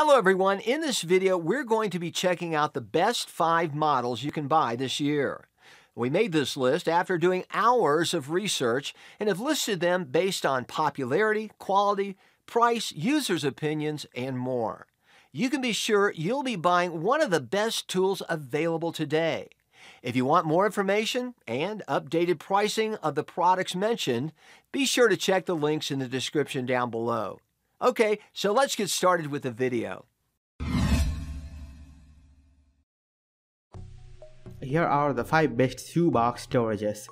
Hello everyone, in this video we're going to be checking out the best 5 models you can buy this year. We made this list after doing hours of research and have listed them based on popularity, quality, price, users' opinions, and more. You can be sure you'll be buying one of the best tools available today. If you want more information and updated pricing of the products mentioned, be sure to check the links in the description down below. Okay, so let's get started with the video. Here are the 5 best shoebox storages.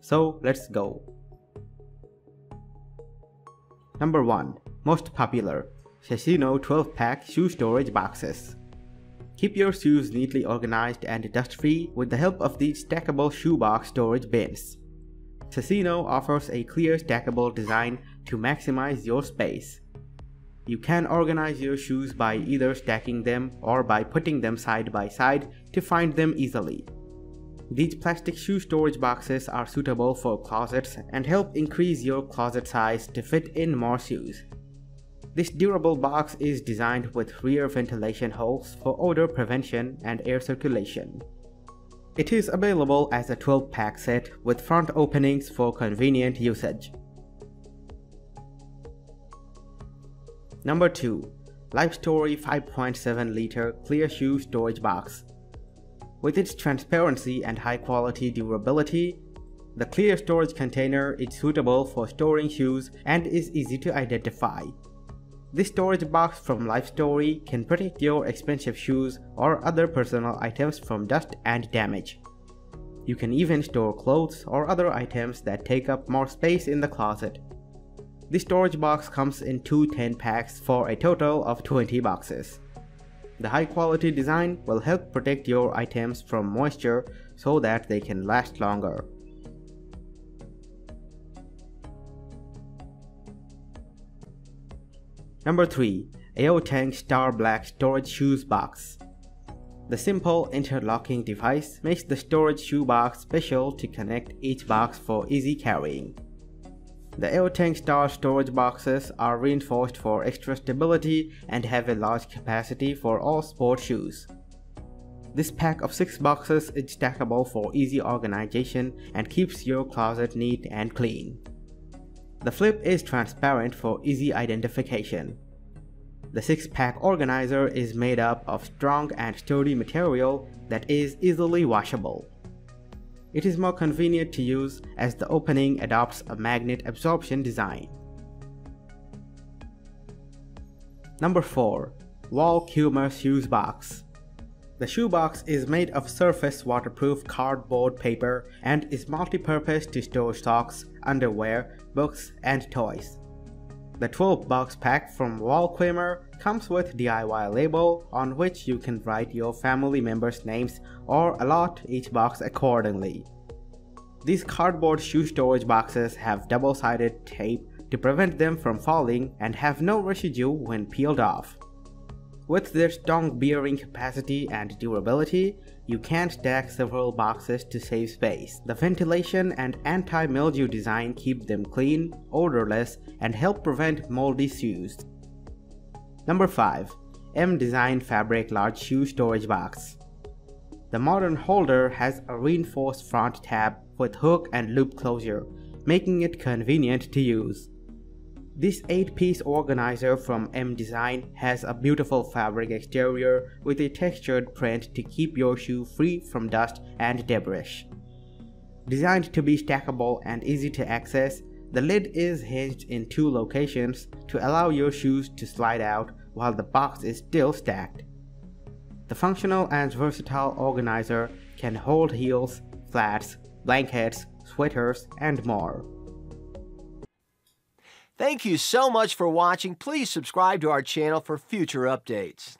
So let's go. Number 1. Most popular SESENO 12 pack shoe storage boxes. Keep your shoes neatly organized and dust free with the help of these stackable shoebox storage bins. SESENO offers a clear stackable design to maximize your space. You can organize your shoes by either stacking them or by putting them side by side to find them easily. These plastic shoe storage boxes are suitable for closets and help increase your closet size to fit in more shoes. This durable box is designed with rear ventilation holes for odor prevention and air circulation. It is available as a 12-pack set with front openings for convenient usage. Number 2. LifeStory 5.7 liter clear shoe storage box. With its transparency and high quality durability, the clear storage container is suitable for storing shoes and is easy to identify. This storage box from LifeStory can protect your expensive shoes or other personal items from dust and damage. You can even store clothes or other items that take up more space in the closet. The storage box comes in two 10 packs for a total of 20 boxes. The high quality design will help protect your items from moisture so that they can last longer. Number 3. AOTENG Star Black Storage Shoes Box The simple interlocking device makes the storage shoe box special to connect each box for easy carrying. The AOTENG Star storage boxes are reinforced for extra stability and have a large capacity for all sport shoes. This pack of 6 boxes is stackable for easy organization and keeps your closet neat and clean. The flip is transparent for easy identification. The 6-pack organizer is made up of strong and sturdy material that is easily washable. It is more convenient to use as the opening adopts a magnet absorption design. Number 4. Wall QMER Shoes Box The shoebox is made of surface waterproof cardboard paper and is multi-purpose to store socks, underwear, books, and toys. The 12 box pack from Wallclimber comes with DIY label on which you can write your family members' names or allot each box accordingly. These cardboard shoe storage boxes have double-sided tape to prevent them from falling and have no residue when peeled off. With their strong bearing capacity and durability, you can't stack several boxes to save space. The ventilation and anti-mildew design keep them clean, odorless, and help prevent moldy shoes. Number 5. mDesign Fabric Large Shoe Storage Box The modern holder has a reinforced front tab with hook and loop closure, making it convenient to use. This 8-piece organizer from mDesign has a beautiful fabric exterior with a textured print to keep your shoe free from dust and debris. Designed to be stackable and easy to access, the lid is hinged in two locations to allow your shoes to slide out while the box is still stacked. The functional and versatile organizer can hold heels, flats, blankets, sweaters, and more. Thank you so much for watching. Please subscribe to our channel for future updates.